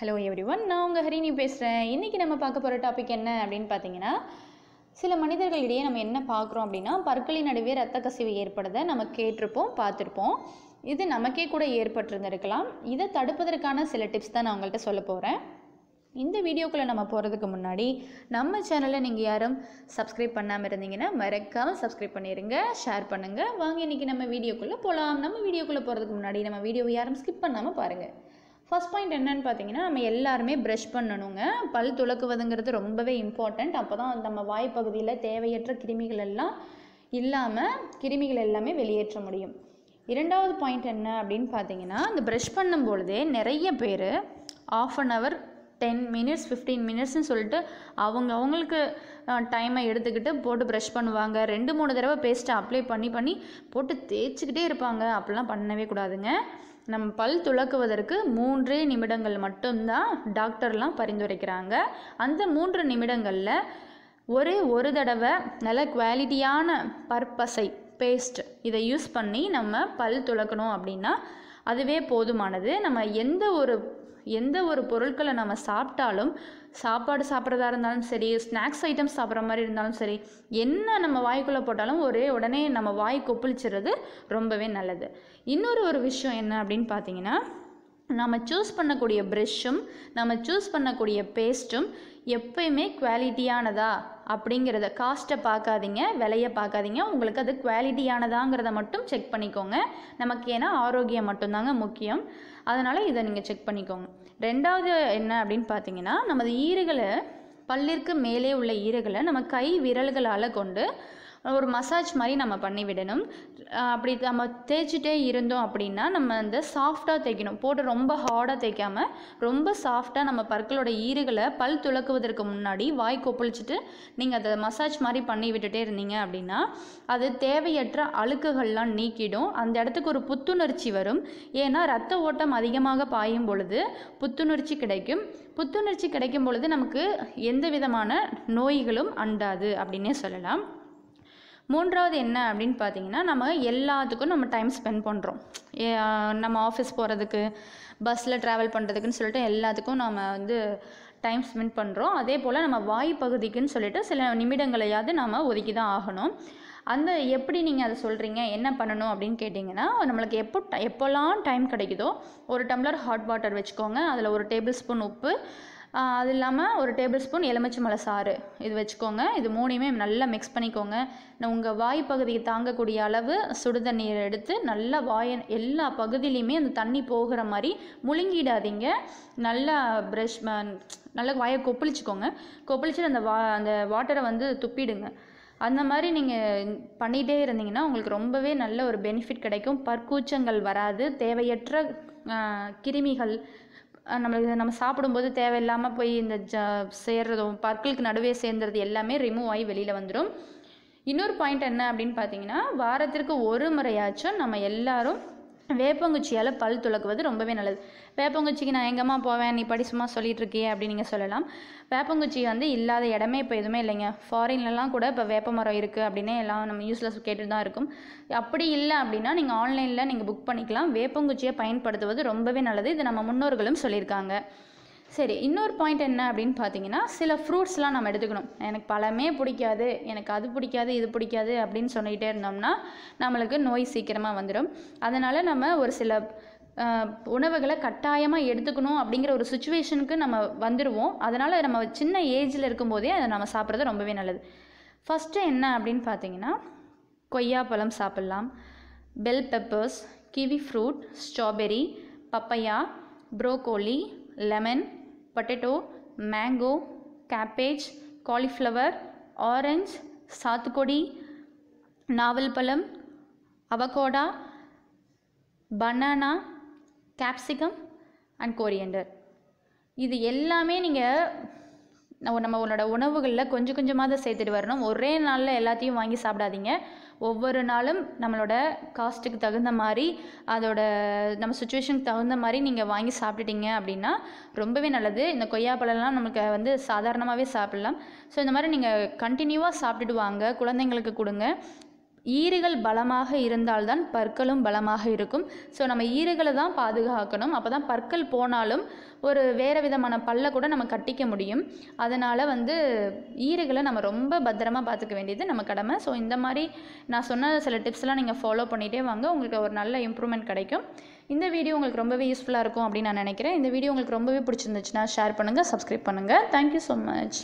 Hello every one நான் உங்கள் ஹரிணி பேசுகிறேன் இன்றைக்கி நம்ம பார்க்க போகிற டாபிக் என்ன அப்படின்னு பார்த்தீங்கன்னா சில மனிதர்களிடையே நம்ம என்ன பார்க்குறோம் அப்படின்னா பற்களின் நடுவே ரத்த கசிவு ஏற்படுதை நம்ம கேட்டிருப்போம் பார்த்துருப்போம். இது நமக்கே கூட ஏற்பட்டிருந்திருக்கலாம். இதை தடுப்பதற்கான சில டிப்ஸ் தான் நான் உங்கள்கிட்ட சொல்ல போகிறேன் இந்த வீடியோக்குள்ளே நம்ம போகிறதுக்கு முன்னாடி நம்ம சேனலை நீங்கள் யாரும் சப்ஸ்கிரைப் பண்ணாமல் இருந்தீங்கன்னா மறக்காமல் சப்ஸ்கிரைப் பண்ணிடுங்க ஷேர் பண்ணுங்கள் வாங்க இன்றைக்கி நம்ம வீடியோக்குள்ளே போகலாம் நம்ம வீடியோக்குள்ளே போகிறதுக்கு முன்னாடி நம்ம வீடியோவை யாரும் ஸ்கிப் பண்ணாமல் பாருங்கள் ஃபர்ஸ்ட் பாயிண்ட் என்னன்னு பார்த்தீங்கன்னா நம்ம எல்லாருமே ப்ரஷ் பண்ணணுங்க. பல் துலக்குவதுங்கிறது ரொம்பவே இம்பார்ட்டண்ட் அப்போ தான் நம்ம வாய்ப்பகுதியில் தேவையற்ற கிருமிகள் எல்லாம் இல்லாமல் கிருமிகள் எல்லாமே வெளியேற்ற முடியும். இரண்டாவது பாயிண்ட் என்ன அப்படின்னு பார்த்தீங்கன்னா இந்த ப்ரஷ் பண்ணும்பொழுதே நிறைய பேர் half an hour ten minutes fifteen மினிட்ஸ்னு சொல்லிட்டு அவங்க அவங்களுக்கு டைமை எடுத்துக்கிட்டு போட்டு ப்ரஷ் பண்ணுவாங்க. ரெண்டு மூணு தடவை பேஸ்ட்டை அப்ளை பண்ணி பண்ணி போட்டு தேய்ச்சிக்கிட்டே இருப்பாங்க. அப்படிலாம் பண்ணவே கூடாதுங்க. நம் பல் துலக்குவதற்கு மூன்றே நிமிடங்கள் மட்டும்தான் டாக்டர்லாம் பரிந்துரைக்கிறாங்க. அந்த மூன்று நிமிடங்களில் ஒரே ஒரு தடவை நல்ல குவாலிட்டியான பற்பசை பேஸ்ட் இதை யூஸ் பண்ணி நம்ம பல் துலக்கணும் அப்படின்னா அதுவே போதுமானது. நம்ம எந்த ஒரு எந்த ஒரு பொருட்களை நம்ம சாப்பிட்டாலும் சாப்பாடு சாப்பிட்றதா இருந்தாலும் சரி ஸ்நாக்ஸ் ஐட்டம்ஸ் சாப்பிட்ற மாதிரி இருந்தாலும் சரி என்ன நம்ம வாய்க்குள்ளே போட்டாலும் ஒரே உடனே நம்ம வாய் கொப்பளிச்சுறது ரொம்பவே நல்லது. இன்னொரு ஒரு விஷயம் என்ன அப்படின்னு பார்த்தீங்கன்னா நம்ம சூஸ் பண்ணக்கூடிய ப்ரெஷ்ஷும் நம்ம சூஸ் பண்ணக்கூடிய பேஸ்ட்டும் எப்பயுமே குவாலிட்டியானதா அப்படிங்கிறத காஸ்ட்டை பார்க்காதீங்க விலையை பார்க்காதீங்க. உங்களுக்கு அது குவாலிட்டியானதாங்கிறத மட்டும் செக் பண்ணிக்கோங்க. நமக்கு ஏன்னா ஆரோக்கியம் மட்டும்தாங்க முக்கியம். அதனால் இதை நீங்கள் செக் பண்ணிக்கோங்க. ரெண்டாவது என்ன அப்படின்னு பார்த்தீங்கன்னா நமது ஈறுகளை பல்லிற்கு மேலே உள்ள ஈறுகளை நம்ம கை விரல்களால் கொண்டு ஒரு மசாஜ் மாதிரி நம்ம பண்ணி விடணும். அப்படி நம்ம தேய்ச்சிட்டே இருந்தோம் அப்படின்னா நம்ம அந்த சாஃப்டாக தேய்க்கணும். போட்டு ரொம்ப ஹார்டாக தேய்க்காமல் ரொம்ப சாஃப்டாக நம்ம பற்களோட ஈறுகளை பல் துலக்குவதற்கு முன்னாடி வாய் கொப்பளிச்சுட்டு நீங்கள் அதை மசாஜ் மாதிரி பண்ணி விட்டுட்டே இருந்தீங்க அப்படின்னா அது தேவையற்ற அழுக்குகள்லாம் நீக்கிடும். அந்த இடத்துக்கு ஒரு புத்துணர்ச்சி வரும். ஏன்னா ரத்த ஓட்டம் அதிகமாக பாயும் பொழுது புத்துணர்ச்சி கிடைக்கும். புத்துணர்ச்சி கிடைக்கும் பொழுது நமக்கு எந்த விதமான நோய்களும் அண்டாது அப்படின்னே சொல்லலாம். மூன்றாவது என்ன அப்படின்னு பார்த்தீங்கன்னா நம்ம எல்லாத்துக்கும் நம்ம டைம் ஸ்பெண்ட் பண்ணுறோம் நம்ம ஆஃபீஸ் போகிறதுக்கு பஸ்ஸில் ட்ராவல் பண்ணுறதுக்குன்னு சொல்லிட்டு எல்லாத்துக்கும் நம்ம வந்து டைம் ஸ்பெண்ட் பண்ணுறோம் அதே போல் நம்ம வாய் பகுதிக்குன்னு சொல்லிட்டு சில நிமிடங்களையாவது நம்ம ஒதுக்கி தான் ஆகணும். அந்த எப்படி நீங்கள் அதை சொல்கிறீங்க என்ன பண்ணணும்? அப்படின்னு கேட்டிங்கன்னா நம்மளுக்கு எப்போ எப்போல்லாம் டைம் கிடைக்குதோ ஒரு டம்ளர் ஹாட் வாட்டர் வச்சுக்கோங்க. அதில் ஒரு டேபிள் ஸ்பூன் உப்பு அது இல்லாமல் ஒரு டேபிள் ஸ்பூன் எலுமிச்சம்பழ சாறு. இது வச்சுக்கோங்க. இது மூணையுமே நல்லா மிக்ஸ் பண்ணிக்கோங்க. உங்கள் வாய் பகுதியை தாங்கக்கூடிய அளவு சுடு தண்ணீரை எடுத்து நல்லா வாய எல்லா பகுதியிலையுமே அந்த தண்ணி போகிற மாதிரி முழுங்கிடாதீங்க. நல்லா ப்ரஷ் நல்லா வாயை கொப்பளிச்சுக்கோங்க. கொப்பளிச்சுட்டு அந்த வா அந்த வாட்டரை வந்து துப்பிடுங்க. அந்த மாதிரி நீங்கள் பண்ணிகிட்டே இருந்தீங்கன்னா உங்களுக்கு ரொம்பவே நல்ல ஒரு பெனிஃபிட் கிடைக்கும். பற்கூச்சங்கள் வராது. தேவையற்ற கிருமிகள் நம்மளுக்கு நம்ம சாப்பிடும்போது தேவையில்லாமல் போய் இந்த ஜ சேர்றதும் பற்களுக்கு நடுவே சேர்ந்துறது எல்லாமே ரிமூவ் ஆகி வெளியில் வந்துடும் இன்னொரு பாயிண்ட் என்ன அப்படின்னு பார்த்தீங்கன்னா வாரத்திற்கு ஒரு முறையாச்சும் நம்ம எல்லாரும் வேப்பங்குச்சியால் பல் துலக்குவது ரொம்பவே நல்லது. வேப்பங்குச்சிக்கு நான் எங்கம்மா போவேன் நீ படிசுமா சொல்லிட்டு இருக்கியே அப்படின்னு நீங்கள் சொல்லலாம். வேப்பங்குச்சி வந்து இல்லாத இடமே இப்போ எதுவுமே இல்லைங்க. ஃபாரின்லலாம் கூட இப்போ வேப்ப மரம் இருக்குது அப்படின்னே எல்லாம் நம்ம யூஸில் கேட்டு தான் இருக்கும். அப்படி இல்லை அப்படின்னா நீங்கள் ஆன்லைனில் நீங்கள் புக் பண்ணிக்கலாம். வேப்பங்குச்சியை பயன்படுத்துவது ரொம்பவே நல்லது. இது நம்ம முன்னோர்களும் சொல்லியிருக்காங்க. சரி இன்னொரு பாயிண்ட் என்ன அப்படின்னு பார்த்தீங்கன்னா சில ஃப்ரூட்ஸ்லாம் நம்ம எடுத்துக்கணும். எனக்கு பழமே பிடிக்காது எனக்கு அது பிடிக்காது இது பிடிக்காது அப்படின்னு சொல்லிகிட்டே இருந்தோம்னா நம்மளுக்கு நோய் சீக்கிரமாக வந்துடும் அதனால் நம்ம ஒரு சில உணவுகளை கட்டாயமாக எடுத்துக்கணும் அப்படிங்கிற ஒரு சுச்சுவேஷனுக்கு நம்ம வந்துடுவோம் அதனால் நம்ம சின்ன ஏஜில் இருக்கும்போதே அதை நம்ம சாப்பிட்றது ரொம்பவே நல்லது. ஃபஸ்ட்டு என்ன அப்படின்னு பார்த்தீங்கன்னா கொய்யாப்பழம் சாப்பிட்லாம். Bell peppers kiwi fruit strawberry papaya broccoli lemon potato mango cabbage cauliflower orange சாத்துக்கொடி நாவல் பழம் avocado banana capsicum and coriander இது எல்லாமே நீங்கள் நம்ம உன்னோட உணவுகளில் கொஞ்சம் கொஞ்சமாக தான் சேர்த்துட்டு வரணும். ஒரே நாளில் எல்லாத்தையும் வாங்கி சாப்பிடாதீங்க. ஒவ்வொரு நாளும் நம்மளோட காஸ்ட்டுக்கு தகுந்த மாதிரி அதோட நம்ம சுச்சுவேஷனுக்கு தகுந்த மாதிரி நீங்கள் வாங்கி சாப்பிட்டுட்டீங்க அப்படின்னா ரொம்பவே நல்லது. இந்த கொய்யாப்பழம்லாம் நமக்கு வந்து சாதாரணமாகவே சாப்பிட்லாம். ஸோ இந்த மாதிரி நீங்கள் கண்டினியூவாக சாப்பிட்டுட்டு வாங்க. குழந்தைங்களுக்கு கொடுங்க. ஈறுகள் பலமாக இருந்தால்தான் பற்களும் பலமாக இருக்கும். ஸோ நம்ம ஈறுகளை தான் பாதுகாக்கணும். அப்போ தான் பற்கள் போனாலும் ஒரு வேறு விதமான பல்லை கூட நம்ம கட்டிக்க முடியும். அதனால் வந்து ஈறுகளை நம்ம ரொம்ப பத்திரமா பார்த்துக்க வேண்டியது நம்ம கடமை. ஸோ இந்த மாதிரி நான் சொன்ன சில டிப்ஸ்லாம் நீங்கள் ஃபாலோ பண்ணிகிட்டே வாங்க. உங்களுக்கு ஒரு நல்ல இம்ப்ரூவ்மெண்ட் கிடைக்கும். இந்த வீடியோ உங்களுக்கு ரொம்பவே யூஸ்ஃபுல்லாக இருக்கும் அப்படின்னு நான் நினைக்கிறேன். இந்த வீடியோ உங்களுக்கு ரொம்பவே பிடிச்சிருந்துச்சுன்னா ஷேர் பண்ணுங்கள் சப்ஸ்கிரைப் பண்ணுங்கள் தேங்க்யூ ஸோ மச்